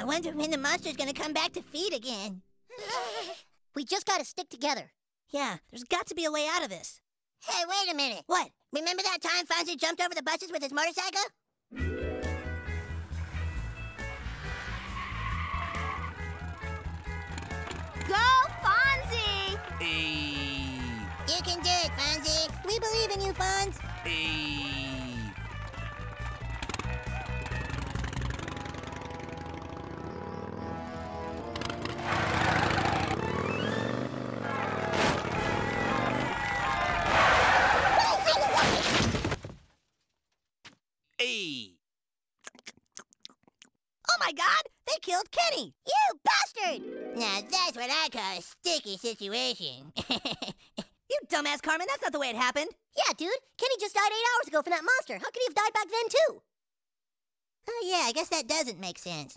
I wonder when the monster's gonna come back to feed again. We just gotta stick together. Yeah, there's got to be a way out of this. Hey, wait a minute. What? Remember that time Fonzie jumped over the buses with his motorcycle? Go, Fonzie! Hey, You can do it, Fonzie. We believe in you, Fonz. hey. My god, they killed Kenny! You bastard! Now that's what I call a sticky situation. You dumbass Cartman, that's not the way it happened. Yeah, dude. Kenny just died eight hours ago from that monster. How could he have died back then, too? oh yeah, I guess that doesn't make sense.